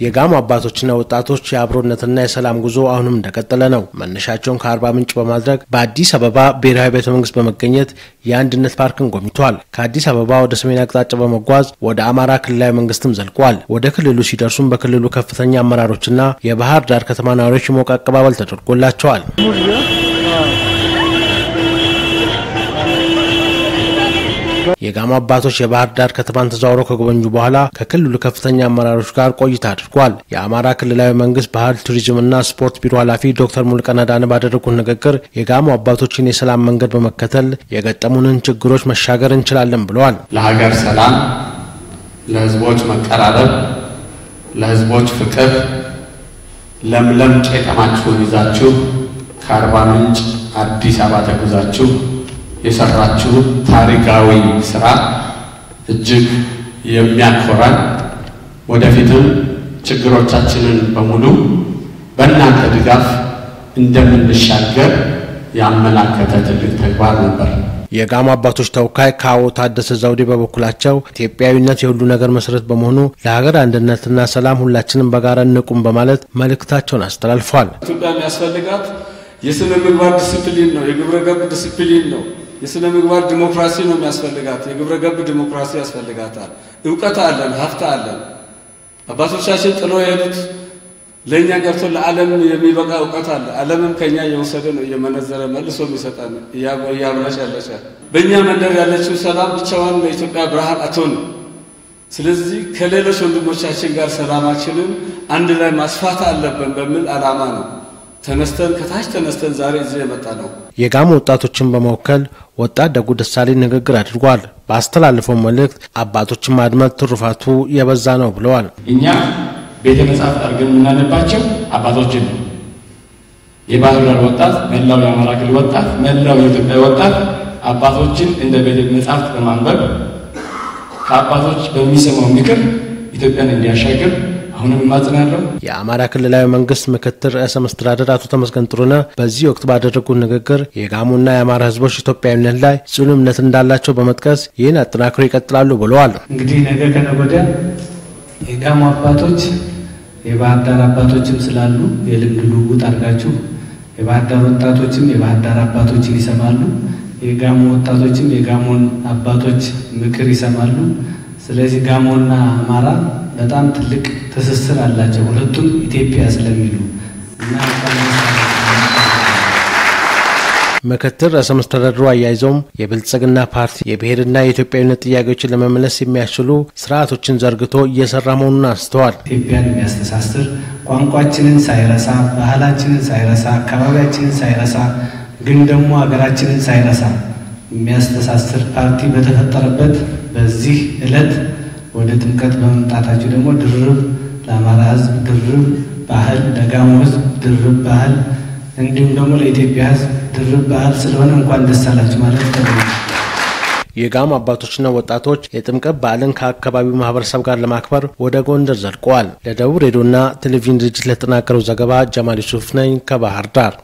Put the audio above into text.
የጋሞ አባቶችና ወጣቶች የአብሮነትና የሰላም ጉዞ አሁንም እንደቀጠለ ነው። መነሻቸውን ከአርባ ምንጭ በማድረግ በአዲስ አበባ ብሔራዊ ቤተ መንግስት በመገኘት የአንድነት ፓርክን ጎብኝተዋል። ከአዲስ አበባ ወደ ሰሜን አቅጣጫ በመጓዝ ወደ አማራ ክልላዊ መንግስትም ዘልቀዋል። ወደ ክልሉ ሲደርሱም በክልሉ ከፍተኛ አመራሮችና የባህር ዳር ከተማ ነዋሪዎች ሞቅ አቀባበል ተደርጎላቸዋል። የጋሞ አባቶች የባህር ዳር ከተማን ተዘዋውረው ከጎበኙ በኋላ ከክልሉ ከፍተኛ አመራሮች ጋር ቆይታ አድርጓል። የአማራ ክልላዊ መንግስት ባህል ቱሪዝምና ስፖርት ቢሮ ኃላፊ ዶክተር ሙልቀን አዳነ ባደረጉት ንግግር የጋሞ አባቶችን የሰላም መንገድ በመከተል የገጠሙንን ችግሮች መሻገር እንችላለን ብለዋል። ለሀገር ሰላም፣ ለህዝቦች መቀራረብ፣ ለህዝቦች ፍቅር ለምለም ቄጠማችሁን ይዛችሁ ከአርባ ምንጭ አዲስ አበባ ተጉዛችሁ የሰራችሁት ታሪካዊ ስራ እጅግ የሚያኮራን ወደፊትም ችግሮቻችንን በሙሉ በእናንተ ድጋፍ እንደምንሻገር ያመላከተ ትልቅ ተግባር ነበር። የጋሞ አባቶች ተወካይ ካዎ ታደሰ ዘውዴ በበኩላቸው ኢትዮጵያዊነት የሁሉ ነገር መሰረት በመሆኑ ለሀገር አንድነትና ሰላም ሁላችንም በጋራ እንቁም በማለት መልእክታቸውን አስተላልፏል። ኢትዮጵያ የሚያስፈልጋት የስነ ምግባር ዲሲፕሊን ነው፣ የግብረ ገብ ዲሲፕሊን ነው። የስነ ምግባር ዲሞክራሲ ነው የሚያስፈልጋት። የግብረ ገብ ዲሞክራሲ ያስፈልጋታል። እውቀት አለን፣ ሀብት አለን። አባቶቻችን ጥሎ የሄዱት ለእኛ ቀርቶ ለዓለም የሚበቃ እውቀት አለ። ዓለምም ከኛ እየወሰደ ነው፣ እየመነዘረ መልሶ የሚሰጠን እያብለጨለጨ። በእኛ መንደር ያለችው ሰላም ብቻዋን ለኢትዮጵያ ብርሃን አትሆንም። ስለዚህ ከሌሎች ወንድሞቻችን ጋር ሰላማችንን አንድ ላይ ማስፋት አለብን በሚል ዓላማ ነው ተነስተን ከታች ተነስተን ዛሬ እዚህ የመጣ ነው። የጋሞ ወጣቶችን በመወከል ወጣት ደጉ ደሳሌ ንግግር አድርጓል። ባስተላለፈው መልእክት አባቶችን ማድመጥ ትሩፋቱ የበዛ ነው ብለዋል። እኛ ቤተ መጻሕፍት አድርገን የምናነባቸው አባቶችን ነው። የባህር ዳር ወጣት፣ መላው የአማራ ክልል ወጣት፣ መላው የኢትዮጵያ ወጣት አባቶችን እንደ ቤተ መጻሕፍት በማንበብ ከአባቶች በሚሰማው ምክር ኢትዮጵያን እንዲያሻግር አሁንም እማጽናለሁ። የአማራ ክልላዊ መንግስት ምክትል ርዕሰ መስተዳደር አቶ ተመስገን ጥሩነህ በዚህ ወቅት ባደረጉት ንግግር የጋሞና የአማራ ሕዝቦች ኢትዮጵያዊነት ላይ ጽኑ እምነት እንዳላቸው በመጥቀስ ይህን አጠናክሮ ይቀጥላሉ ብለዋል። እንግዲህ ነገ ከነገ ወዲያ የጋሞ አባቶች የባህር ዳር አባቶችም ስላሉ የልምድ ልውውጥ አድርጋችሁ የባህር ዳር ወጣቶችም የባህር ዳር አባቶችን ይሰማሉ። የጋሞ ወጣቶችም የጋሞን አባቶች ምክር ይሰማሉ። ስለዚህ ጋሞና አማራ በጣም ትልቅ ትስስር አላቸው። ሁለቱም ኢትዮጵያ ስለሚሉ እና ምክትል ርዕሰ መስተዳድሩ አያይዘውም የብልጽግና ፓርቲ የብሔርና የኢትዮጵያዊነት ጥያቄዎችን ለመመለስ የሚያስችሉ ስርዓቶችን ዘርግቶ እየሰራ መሆኑን አንስተዋል። ኢትዮጵያን የሚያስተሳስር ቋንቋችንን ሳይረሳ፣ ባህላችንን ሳይረሳ፣ አካባቢያችንን ሳይረሳ ግን ደግሞ ሀገራችንን ሳይረሳ የሚያስተሳስር ፓርቲ በተፈጠረበት በዚህ ዕለት ወደ ጥምቀት በመምጣታችሁ ደግሞ ድርብ ለአማራ ሕዝብ ድርብ ባህል፣ ለጋሞ ሕዝብ ድርብ ባህል እንዲሁም ደግሞ ለኢትዮጵያ ሕዝብ ድርብ ባህል ስለሆነ እንኳን ደስ አላችሁ ማለት የጋሞ አባቶችና ወጣቶች የጥምቀት በዓልን ከአካባቢው ማህበረሰብ ጋር ለማክበር ወደ ጎንደር ዘልቀዋል። ለደቡብ ሬዲዮና ቴሌቪዥን ድርጅት ለተጠናከረው ዘገባ ጀማል ዩሱፍ ነኝ ከባህር ዳር።